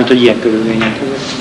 Mármint, hogy ilyen körülmények között.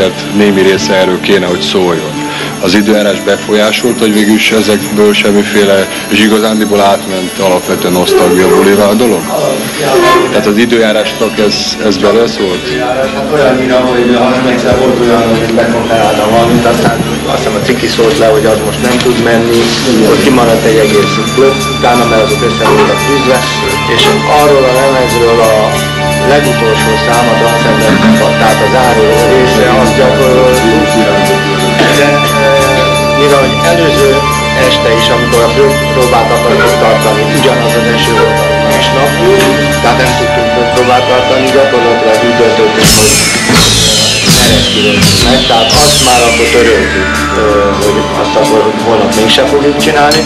Koncert némi része erről kéne, hogy szóljon. Az időjárás befolyásolt, hogy végül is ezekből semmiféle, és igazándiból átment alapvetően nosztalgia bulival a dolog? Tehát az időjárásnak ez, ez beleszólt? Hát olyannyira, hogy harmadikkel volt olyan, hogy bekonferálta valamit, aztán azt hiszem a ciki szólt le, hogy az most nem tud menni, hogy kimaradt egy egész blokk, utána mert azok össze voltak fűzve, és arról a lemezről a legutolsó száma transzcendentek, tehát az záró része, az gyakorlatilag de mivel előző este is, amikor a próbát akartuk tartani, ugyanaz az eső volt, másnap, tehát nem tudtunk tovább tartani, gyakorlatilag úgy döntöttünk, hogy menet meg, tehát azt már akkor töröltük, hogy azt akkor holnap mégsem fogjuk csinálni.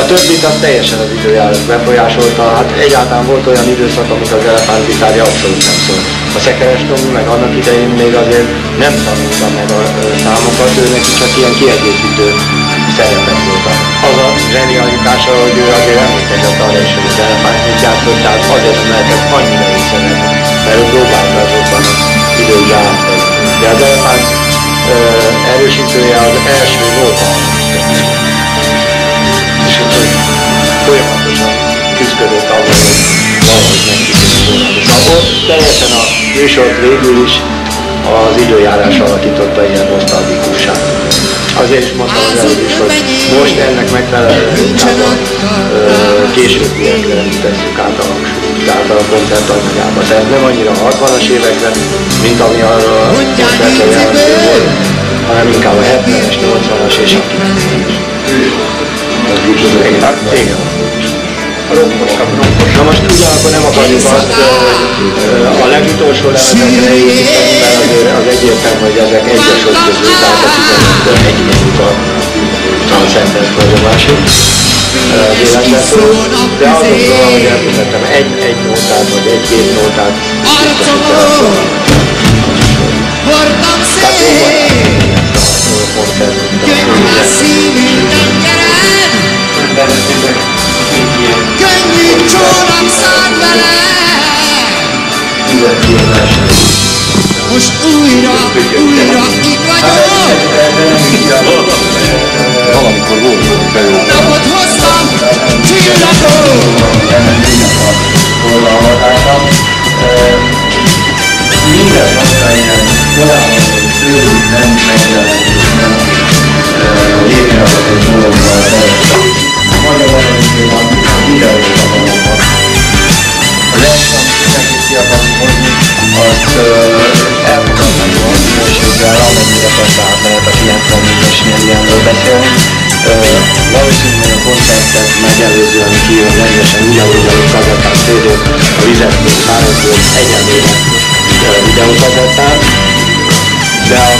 A többit az teljesen az időjárás befolyásolta, hát egyáltalán volt olyan időszak, amikor az elefántgitárja abszolút nem szólt. A szekeres Tomi meg annak idején még azért nem tanulta meg a számokat, ő neki csak ilyen kiegészítő szerepek voltak. Az a zsenialitása, hogy ő azért emlékezett arra is, hogy az elefántgit játszott, tehát azért nem lehetett annyira észrevenni, mert ő próbálta azokban az időjárás De az elefánt erősítője az első hogy folyamatosan küzdött avval, hogy valahogy megkívül Szóval ott teljesen a műsort végül is az időjárás alakította ilyen nosztalgikussá. Azért is mondtam az előbb is, hogy most ennek megfelelően későbbiekre tesszük át a hangsúlyt, tehát a koncert anyagába. Tehát nem annyira a 60-as évekre, mint ami arra a koncertre jelentő volt, hanem inkább a 70-es, 80-as és a 90-es. Hát, igen. Na most ugyanakkor nem akarjuk azt a legutolsó levezetre építeni, mert azért az egyértelmű, hogy ezek egyes ott közül, tehát a 15-ből egy minut a transzcendent vagy a másik véletlenül, de azokról, ahogy említettem, egy, egy nótát vagy egy-két nótát. Tehát jóval könnyű a szívünk Könnyű csónak száll vele Most újra, újra itt vagyok Valamikor volt bejó. Napot a vizetből, szárazból egyenlően videókazettán, de a,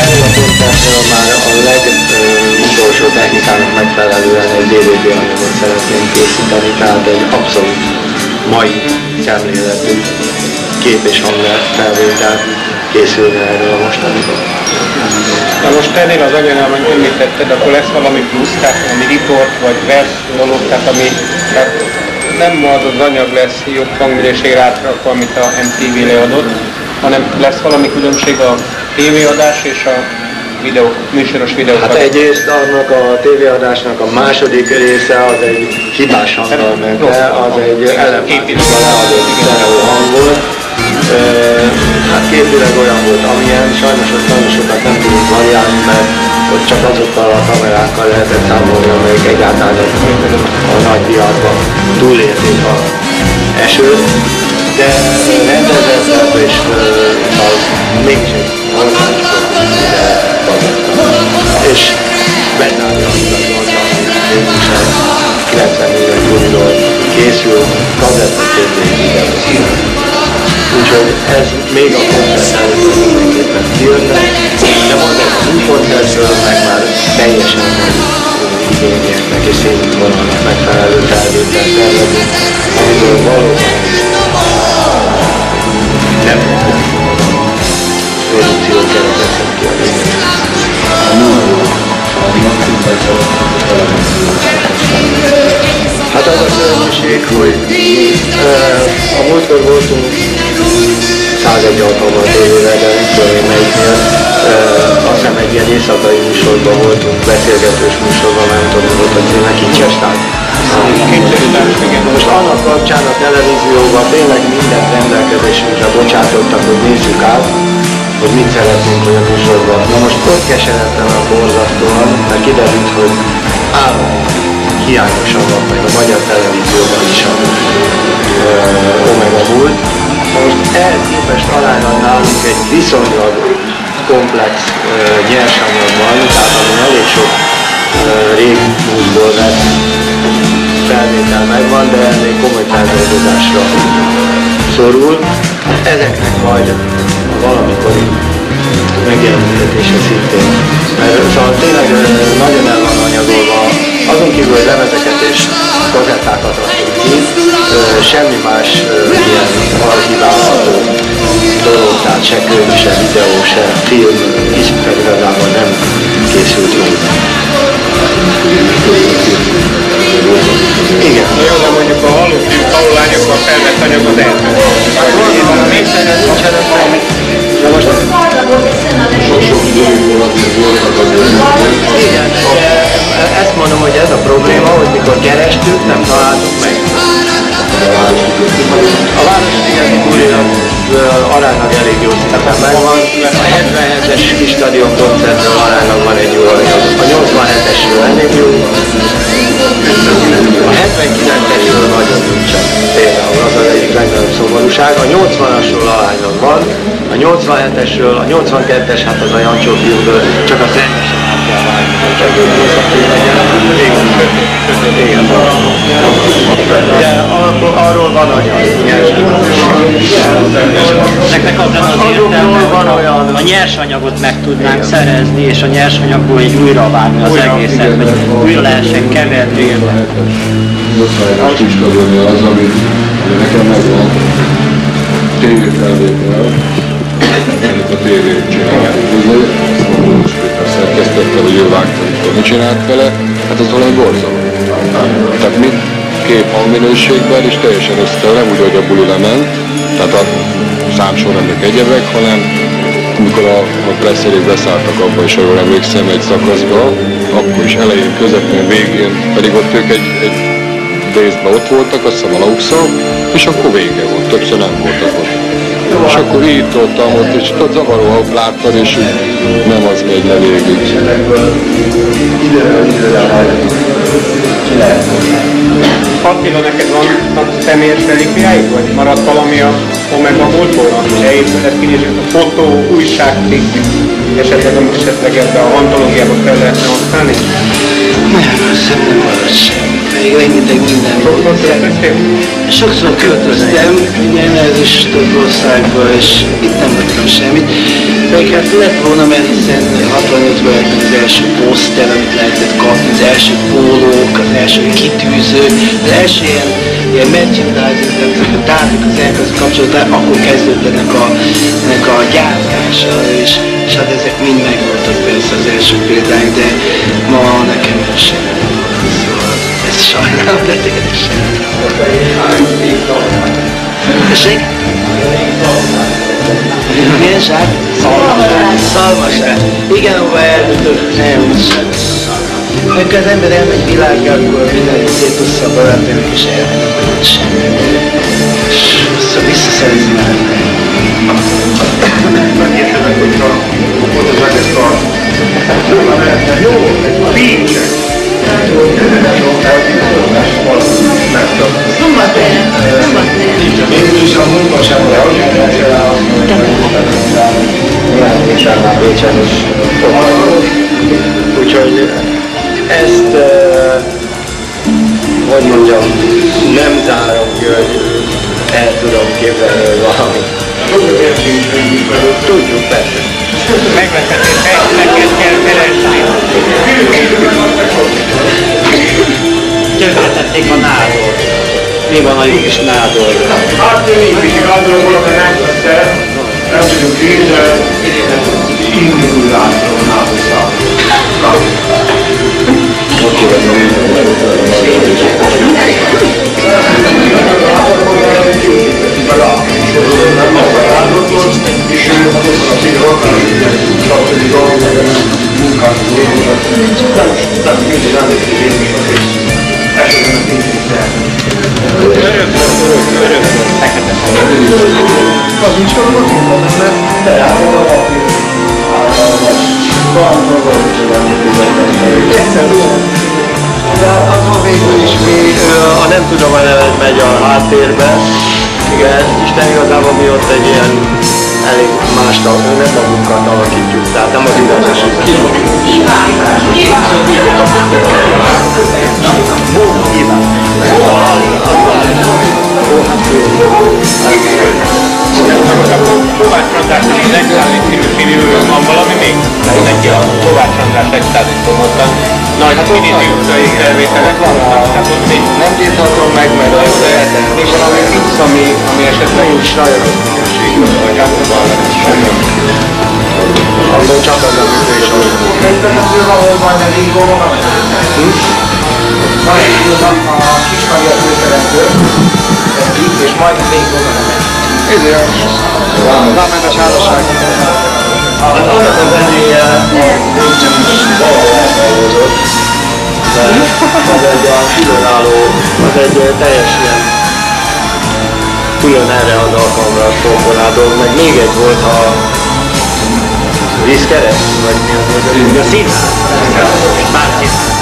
erről a koncertről már a legutolsó technikának megfelelően egy DVD anyagot szeretnénk készíteni, tehát egy abszolút mai szemléletű kép és hang felvétel készülne erről a mostaniról. Na most ennél az anyagánál, amit említetted, akkor lesz valami plusz, tehát ami retort vagy vers dolog, tehát ami tehát nem az az anyag lesz jobb hangminőségre átrakva, amit a MTV leadott, hanem lesz valami különbség a tévéadás és a videó, műsoros videó. Hát egyrészt annak a tévéadásnak a második része az egy hibás hanggal ment el, az egy elefántba leadott stereo hang volt. Hát képileg olyan volt, amilyen sajnos azt nagyon sokat nem tudunk variálni, mert ott csak azokkal a kamerákkal lehetett számolni, amelyik egyáltalán a nagy viharban túlélték a esőt, de rendezettek és az mégis egy és bezárólag az 94 júniról készül kazetta videó. Úgyhogy ez még a koncert előtt mindenképpen kijönne, de most az új koncertről meg már teljesen igényeknek és színvonalnak megfelelő felvétel tervezünk, amiből valóban nem produkció keretesen kiadni. Hát az a különbség, hogy uh, a múltkor voltunk 101 alkalommal tévével, de nem tudom én melyiknél. Uh, azt hiszem egy ilyen éjszakai műsorban voltunk, beszélgetős műsorban, nem tudom, volt a címe, Kincses most annak kapcsán a televízióban tényleg mindent rendelkezésünkre bocsátottak, hogy nézzük át, hogy mit szeretnénk, hogy a műsorban. Na most ott keseredtem a borzasztóan, mert kiderült, hogy állam hiányosan van meg a magyar televízióban is a aránylag nálunk egy viszonylag komplex nyersanyag van, tehát ami elég sok uh, rég múltból vett felvétel megvan, de még komoly feldolgozásra szorul. Ezeknek majd valamikori megjelentetése szintén. Mert szóval tényleg nagyon el van anyagolva, azon kívül, hogy lemezeket és kazettákat rakunk ki, semmi más ilyen archiválható dolog, tehát se könyv, se videó, se film, is igazából nem készült róla. Igen. Jó, de mondjuk a halófiúk, halólányokban felvett anyag az eltűnt. Na most Sok-sok. Igen, de ezt mondom, hogy ez a probléma, hogy mikor kerestük, nem találtuk meg. A Városligeti Burinak aránylag elég jó szerepe megvan. A 77-es kis stadion koncertről aránylag van egy jó anyag. A 87-esről szomorúság. A 80-asról aránylag van. A 87-esről, a 82-es, hát az a Jancsó filmből csak a teljesen át kell vágni, hogy csak ő Igen. De arról, van anyag, Ezeknek az lenne az értelme, van hogy olyan- a, a nyersanyagot meg tudnánk szerezni, és a nyersanyagból így újra vágni az egészet, hogy újra lehessen keverni. Most is stadionja az, ami nekem megvan tévéfelvétel, amit a tévé csinálják. Péter szerkesztette, hogy ő vágta, hogy mit csinált vele, hát az valami borzalom. Tehát mi kép hangminőségben és teljesen össze, úgy, hogy a buli lement, tehát a számsorrendek egyebek, hanem amikor a, a presszerék beszálltak abba, és jól emlékszem, egy szakaszba, akkor is elején, közepén, végén, pedig ott ők egy, egy részben ott voltak, azt hiszem a Lauxa, és akkor vége volt, többször nem voltak ott. És akkor itt ott, ott, és ott zavaró, ahol láttad, és nem az megy le végig. Attila, neked van személyes relikviáid, vagy maradt valami a Omega múltból, ami helyétől kinézett a fotó, újságcikk, esetleg, amit esetleg ebbe a antológiába fel lehetne használni? Nem, azt nem maradt semmi. Még rengeteg minden? Sokszor költöztem, ez is több országba, és itt nem hagytam semmit. Meg hát lett volna, mert hiszen 65-ben lett az első poszter, amit lehetett kapni, az első pólók, az első kitűzők, az első ilyen, ilyen merchandising, tehát a tárgyak az elkezd kapcsolatban, akkor kezdődött ennek a, ennek a gyártása, és, és hát ezek mind megvoltak persze az első példány, de ma nekem sem ezt sajnálom, de tényleg sem. Tessék? Milyen zsák? Szalmasság. Szalmasság. Igen, ahova eldöntök, nem. Amikor az ember elmegy világra, akkor minden szétossza a barátának, és elmegy, hogy nincs semmi. És szóval visszaszerezni már. Vásárnál Pécsen is vagyok. Úgyhogy ezt, eh, hogy mondjam, nem zárom ki, hogy el tudom képzelni, hogy valami. Tudjuk, persze. Megvetetés helyzeteket kell keresni. Hogy nem tette, nem tudjuk én, de indulásom nálam és ő a tartozik a munkát, nem mindig nem én is a kész. Az nincs valami, mert te állod a papír. Van maga, De azon végül is mi, a nem tudom, a nevet megy a háttérbe. Igen, Isten igazából mi ott egy ilyen elég más tag, nem magunkat alakítjuk, tehát nem az igazos. Iván. András és az Extázi című filmről van valami még? Neki a Kovács András Extázi promóta. Nagy hát mini utcai felvételek vannak, tehát ott még Nem tilthatom meg, mert az lehetem. még valami fix, ami, ami esetleg Nincs nagyon minőség, vagy hát van semmi. Abból csak az a működés, hogy Van egy időszak a Kismaria főszereplő, és majd még oda Rámentes házasság. Hát annak a zenéje nincsen is valahol elhallózott, de az egy olyan különálló, az egy teljes ilyen külön erre az alkalomra komponált dolog, meg még egy volt a vízkereszt, vagy mi az volt? A színház. Már színház.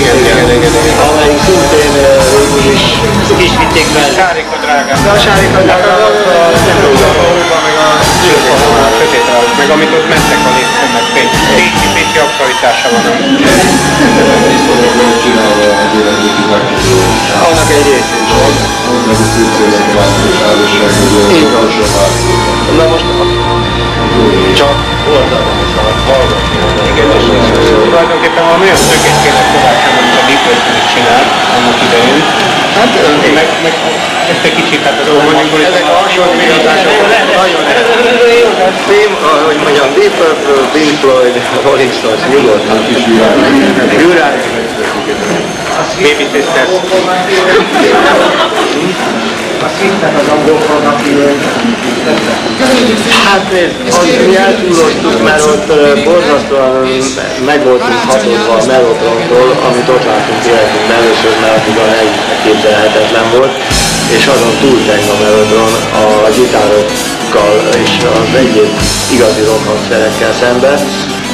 Igen, igen, igen, igen. amelyik szintén végül is Ők is vitték be. Sárika drágám. De a sárika drága az a Valóban meg a a sötét meg amit ott mentek a lépcsőn, meg fény. Pécsi, pécsi aktualitása van. annak egy része is. Így van. Na most csak oldalon hallgatni. Igen, és tulajdonképpen valami olyan szökét kéne Kovács is csinált annak idején. Hát Meg, meg ezt egy kicsit, hát az Ormanyunkból ezek a hasonlítások nagyon Film, ahogy mondjam, Deep Purple, Pink Floyd, Rolling Stones, nyugodtan. Gyurán. Baby Sisters. A szinten az angoloknak Hát nézd, az mi eltúloztuk, mert ott ö, borzasztóan meg voltunk hatódva a Melotrontól, amit ott láttunk életünkben először, mert addig a elképzelhetetlen volt, és azon túlteng a Melotron a gitárokkal és az egyéb igazi rockhangszerekkel szemben,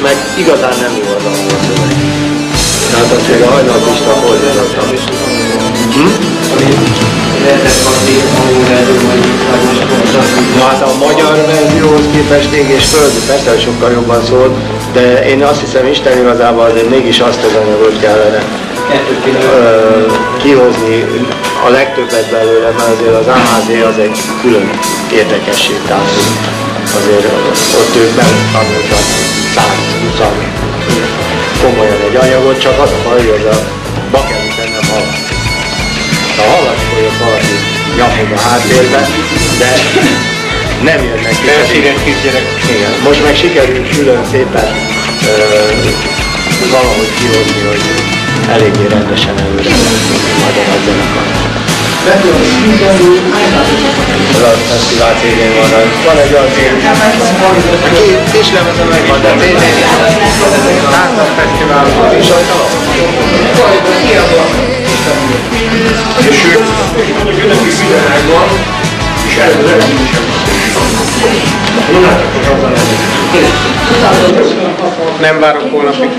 meg igazán nem jó az angol szöveg. Tehát azt még a hajnalpista fordítottam is. Na hát a magyar verzióhoz képest ég és föld, persze, hogy sokkal jobban szól, de én azt hiszem Isten igazából azért mégis azt az anyagot kellene kihozni a legtöbbet belőle, mert azért az AHZ az egy külön érdekesség, tehát azért ott ők nem tanultak 120 komolyan egy anyagot, csak az a baj, hogy a hal. A halat folyik valaki nyafog a háttérben, de nem jönnek ki. Felséges kisgyerek. Igen, most meg sikerült külön szépen ö, valahogy kihozni, hogy eléggé rendesen előre majd a zenekar. Ez a fesztivál cégén van, van egy olyan cég, ki kis lemeze megvan, de tényleg Táncos fesztiválon is rajta És ők megvan, és előre Nem várok holnapig.